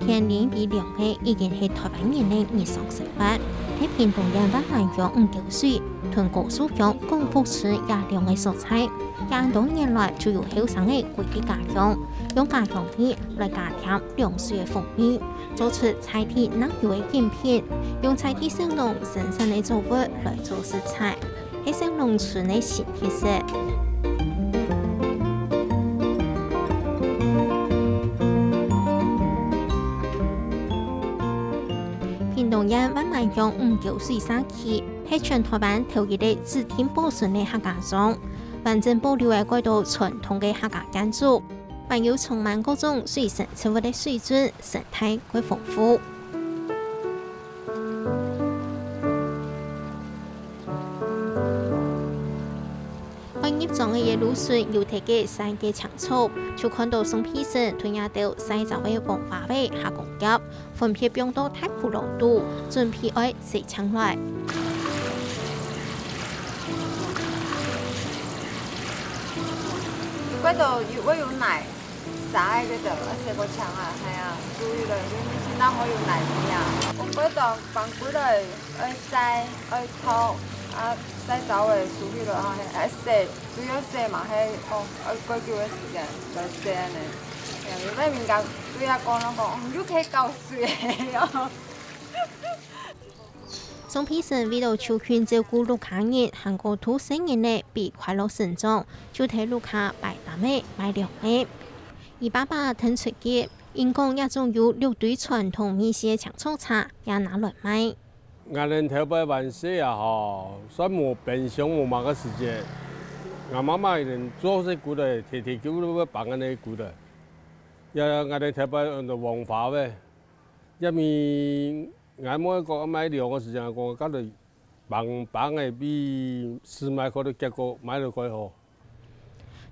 天年比两个已经是台湾人的日常生活。喺屏东人万万用五九水，通过使用功夫吃亚良的蔬菜，廿多年来就有后生的规矩加用，用加用米来加添凉水的风味，做出菜体难有的饮品，用菜体生农生产的作物来做食材，係成农村的新特色。人慢慢用五九水三期，黑全台湾投入个自天保存的客家中，完整保留了几多传统的客家建筑，还有充满各种水生植物的水准，生态更丰富。入莊嘅嘢路線有睇嘅山嘅長草，就看到宋皮生吞下到西走嘅黃花尾下公夾，分別變到太古路度，準備愛食搶來。嗰度如果有奶，炸喺嗰度，我食過腸啊，系啊，注意啦，你先得可以奶味啊。我嗰度放幾類，愛西愛湯，啊西走嘅煮起來嚇係愛食，主要食嘛係哦愛幾久嘅時間來食呢。誒，如果人家對阿講咯講，嗯，要睇夠水哦。宋皮生為了求群照顧陸卡人，韩国土生人呢比快乐成長，就替陸卡擺大尾買兩尾。二爸爸騰出嘅，因講也總有六堆传统米線長草茶，也拿来卖。我哋頭擺完事啊，吼，算冇變相冇乜個時間。我媽媽一定做些古的，天天叫我幫我哋古的。也我哋頭擺用到黃花呗，一面我每一個買兩個時間，我覺得幫幫嘅比市買嗰啲結果买得貴好。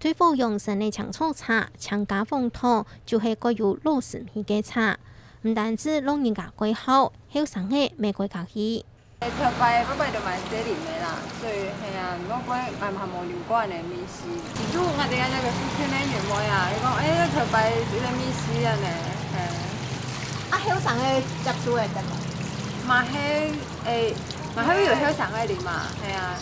推火用生的長草茶，強加風土，就係個有老時米嘅茶。唔單止老人家貴好，後生嘅玫瑰咖啡。誒，頭擺嗰擺就賣這年嘅啦，所以係啊，如果擺賣下冇料過人嘅米線，如果我哋嗰個福建嘅原味啊，你講誒頭擺呢個米線啊呢，係。啊，後生嘅接觸嘅得冇？嘛係誒，嘛係有後生嘅嚟嘛，係啊。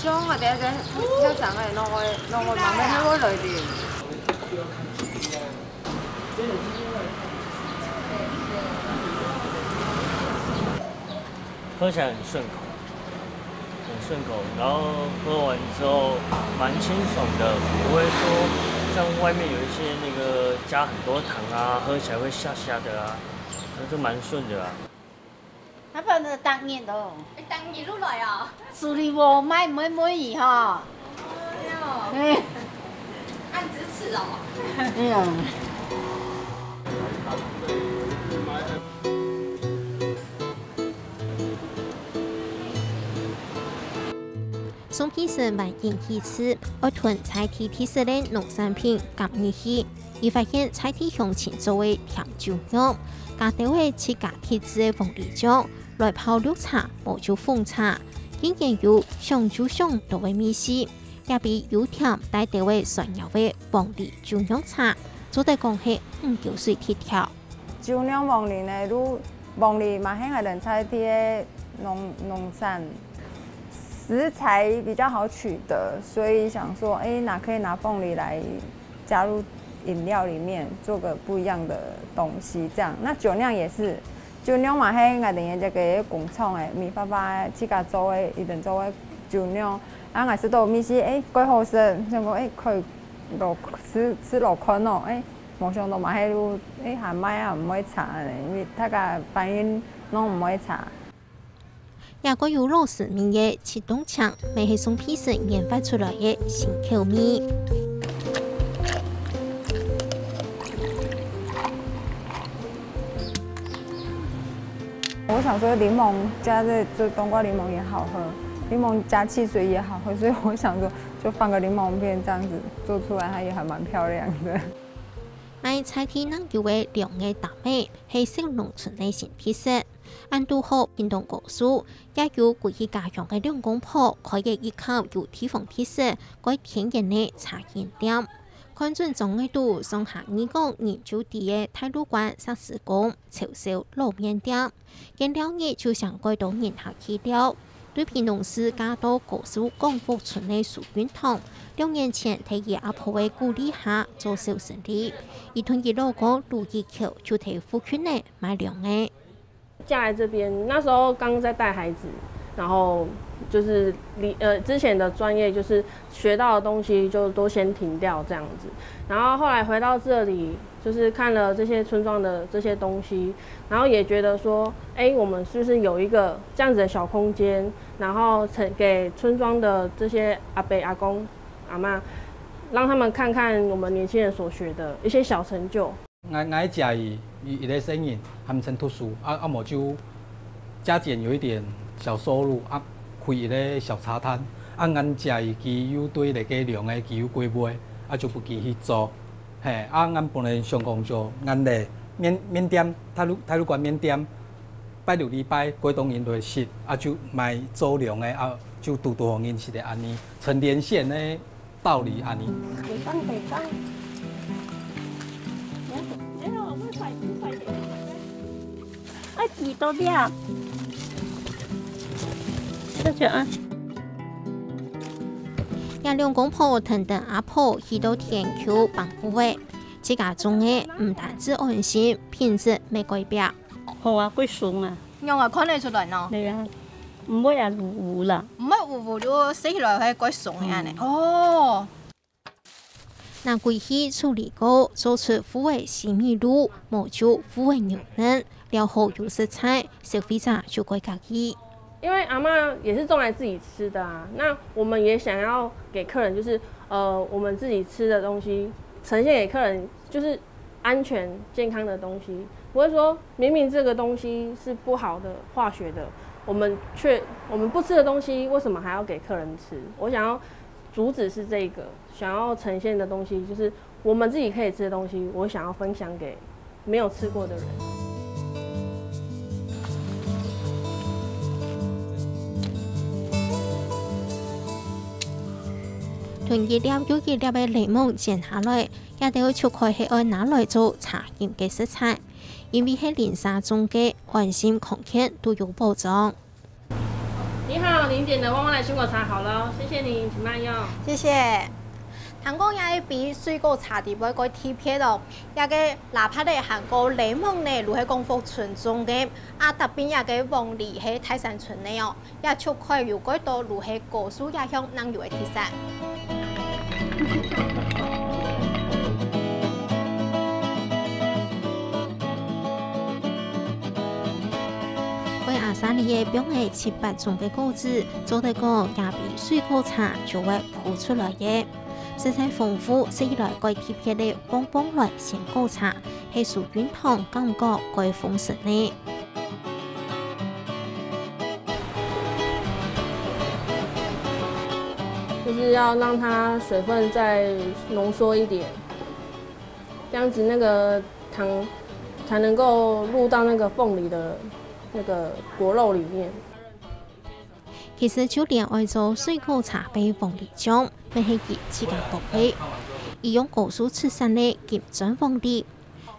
將我哋一個後生嘅攞我攞我慢慢喺嗰裏邊。喝起来很顺口，很顺口，然后喝完之后蛮清爽的，不会说像外面有一些那个加很多糖啊，喝起来会下下的啊，那就蛮顺的啊。那不然當然咯，你等二碌來啊！處理我買唔買滿意哈？哎呦，哎按支持哦。哎呀，宋皮生萬應其次，愛囤菜體特色的农产品夾入去，伊发现菜體向前作为甜酒釀，加調嘅自家特製的鳳梨醬來泡绿茶，無就紅茶，竟然有上就上到嘅米絲，也比有甜帶調嘅酸柔嘅鳳梨酒釀茶，做得講係五九水铁条。酒釀鳳梨呢，如鳳梨嘛，係我哋菜地嘅農農產，食材比较好取得，所以想说，哎，哪可以拿凤梨来加入饮料里面，做个不一样的东西？这样，那酒酿也是，酒酿嘛，迄个等下一个工厂诶，米发发，自家做诶，伊等做诶酒酿，啊，我是到米西，哎，怪好食，想讲，哎，可以落吃吃落款哦，哎，无想到嘛，迄路，哎，下卖也唔会差，因为大家反应拢唔会差。也個有老市民嘅切凍腸，咪係宋皮生研发出来嘅新口味。我想说柠檬加这这冬瓜柠檬也好喝，柠檬加汽水也好喝，所以我想说就放个柠檬片，这样子做出来，它也还蛮漂亮的。买菜體能叫為兩個大尾，係小農村的新特色。安都好變動高速，也有貴於家鄉嘅两公婆，可以依靠有地方特色，改天然的茶葉店。看准种的度，上下二港研究地的太鲁馆设施工潮销路面店，见了日就想改到人下去了。对平农市加多高速光复村的苏运堂，两年前在伊阿婆的鼓励下做小生意，伊同伊老公陆一桥就在附近内买粮的。嫁来这边，那时候刚在带孩子，然后就是离呃之前的专业就是学到的东西就都先停掉这样子，然后后来回到这里，就是看了这些村庄的这些东西，然后也觉得说，哎，我们是不是有一个这样子的小空间，然后成给村庄的这些阿伯阿公阿妈，让他们看看我们年轻人所学的一些小成就。俺俺食伊伊伊个生意含成特殊，啊啊，无就加减有一点小收入，啊，开一个小茶摊，啊，俺食伊基有对那个量的基有规卖，啊就不继续做，嘿，啊，俺本来上工作，俺咧缅缅甸泰鲁泰鲁关缅甸，拜六礼拜过冬因会食，啊就卖做量的，啊就拄拄互因是的安尼，成连线的道理安尼。几多点？这就啊。亚两公婆等等阿婆去到天桥帮扶位，自家种的唔单止安心，品质没改变。好啊，贵爽啊！用啊看得出来喏，对啊，唔会啊糊糊啦。唔係糊糊咗，食起來係鬼爽嘅呢。哦，那归去处理过，做出抚慰西米露，毛就抚慰牛嫩，料好有食材，消费者就会介意。因为阿妈也是种来自己吃的啊，那我们也想要给客人，就是呃我们自己吃的东西呈现给客人，就是安全健康的东西，不会说明明这个东西是不好的化学的，我们却我们不吃的东西，为什么还要给客人吃？我想要主旨是这个，想要呈现的东西就是我们自己可以吃的东西，我想要分享给没有吃过的人。囤熱了有熱了嘅檸檬剪下來，也都切開係愛拿來做茶鹽嘅食材，因為係連沙中嘅安心空間都有保障。您点的旺旺来水果茶好了，谢谢您，请慢用。謝謝。韓國也比水果茶啲嗰個特別咯，也个哪怕咧韓國檸檬咧，如係光復村種嘅，啊特別一個黃梨係泰山村的哦，也出開有幾多如何果蔬也香能有的特色。三里嘅表係七八种嘅果子，做得個也比水果茶就會鋪出来嘅。食材丰富，食起來該特別嘅棒棒來鮮果茶，係屬於糖感覺該豐盛呢。就是要让它水分再浓缩一点，这样子那个糖才能够入到那个缝里的那个果肉里面。其实酒店爱做水果茶杯凤梨醬，咪係佢自家寶貝。伊用果树出产的金磚鳳梨，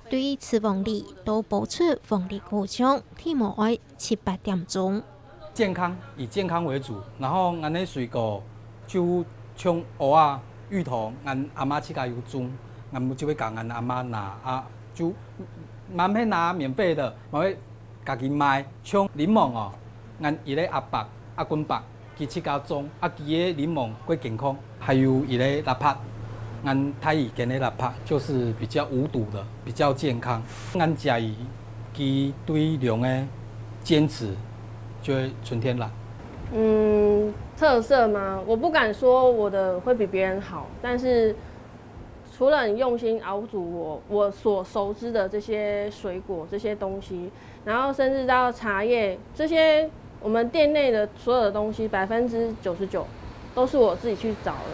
对于吃凤梨都補出凤梨果醬，提莫愛七八点钟。健康以健康为主，然后安尼水果就像蚵仔、芋头，俺阿妈自家有种，俺们就会讲俺阿妈拿啊，就蛮会拿免费的，蛮会家己卖。像柠檬哦，按伊咧阿伯、阿公伯，佢自家种，啊，佢的柠檬过健康，还有伊咧腊帕。按太乙跟的腊帕就是比较无毒的，比较健康。按食伊，佢对量的坚持，就会纯天然。嗯，特色吗？我不敢说我的会比别人好，但是除了很用心熬煮我我所熟知的这些水果这些东西，然后甚至到茶叶这些我们店内的所有的东西，百分之九十九都是我自己去找的，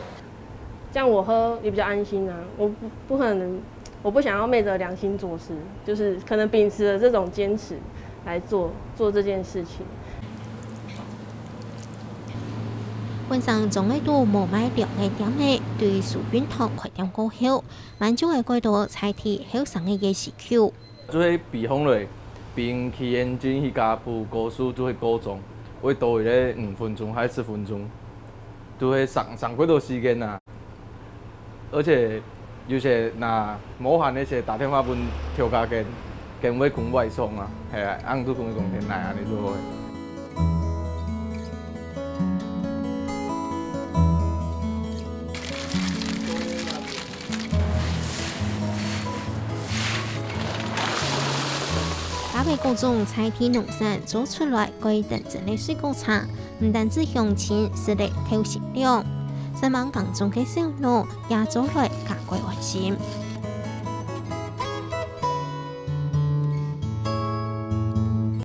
这样我喝也比较安心啊。我不不可能，我不想要昧着良心做事，就是可能秉持着这种坚持来做做这件事情。本上总会多无买两个点的，对树运堂开店过后，满足的改到菜体后生的夜市口。做迄避风类，并去眼睛去加铺高速做迄高中，会多咧五分钟还是十分钟，就会上上几多时间啊。而且有些那无限那些打电话问调价钱，跟会讲外送啊，系啊，按都讲讲天来安尼做搭配各种菜体农产做出来，可以等真的水果茶，唔单止香甜，实力口食量，三万港中的小农也做来加贵安心。